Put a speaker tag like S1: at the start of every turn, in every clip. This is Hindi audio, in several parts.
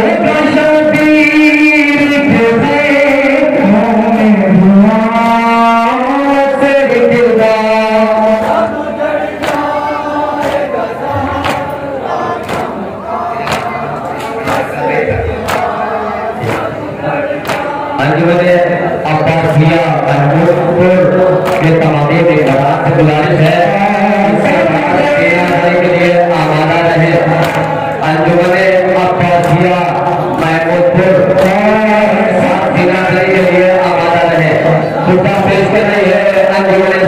S1: Amen. अंजुमन अब्बासिया अनूपपुर के तमामी में बरात गुजारिश है। के लिए आमादा रहे। अंजुमन अब्बासिया महमूदपुर के लिए आमादा रहे। खुदा पेश कर रही है अंजुमन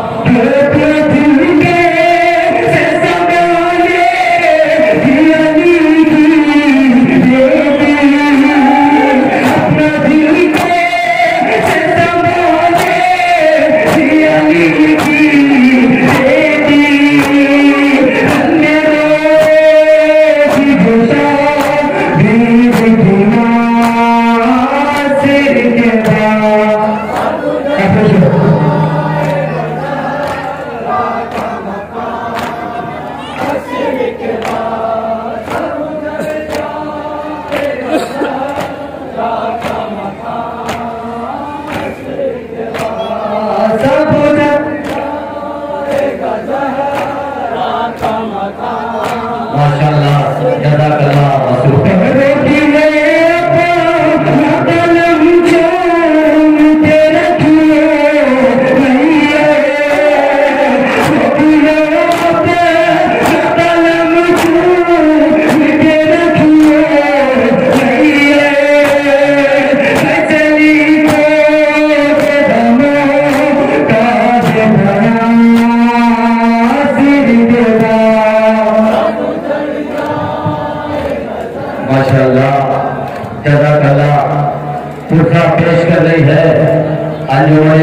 S2: Take माशाल्लाह जजाकल्ला पुरखा पेश कर रही है। अंजुमन